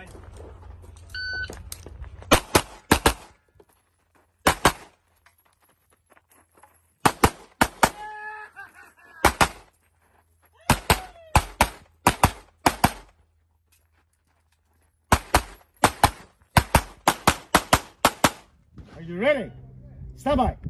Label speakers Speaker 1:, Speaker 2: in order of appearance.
Speaker 1: By. Are you ready? Stand by.